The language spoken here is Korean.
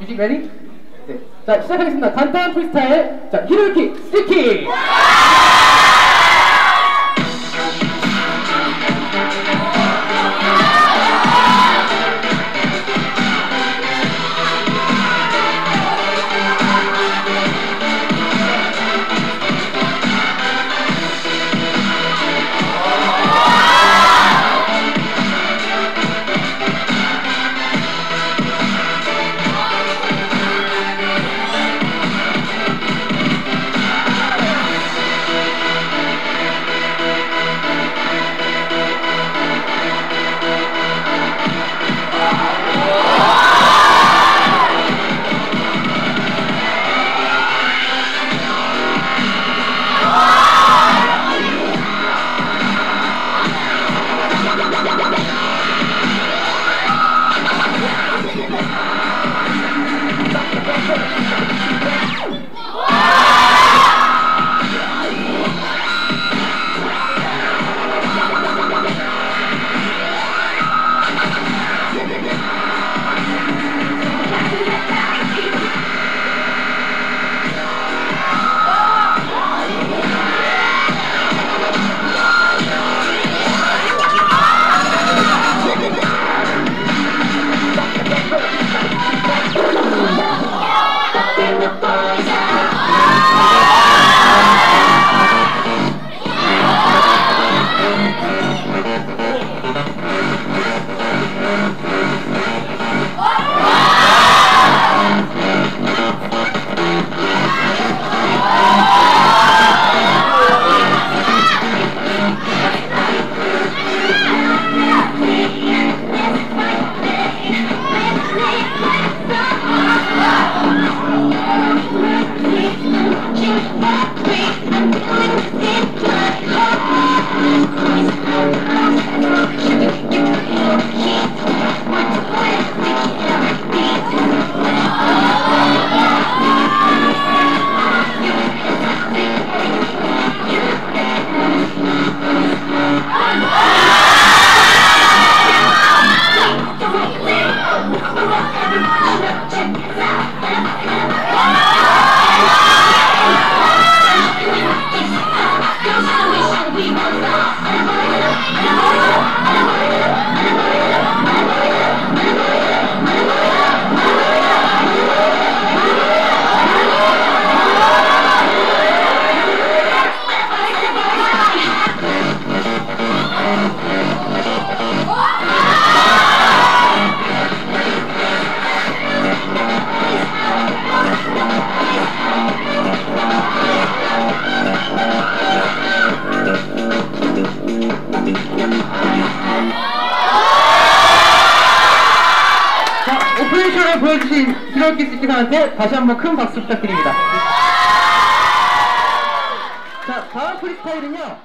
뮤직 레디? 네. 자, 시작하겠습니다. 간단한 프리스타일. 자, 히로유키 스티키! Oh, my God. 오프레이션을 보여주신 히로유키 스티키상한테 다시 한번 큰 박수 부탁드립니다. 자, 다음 프리스타일은요.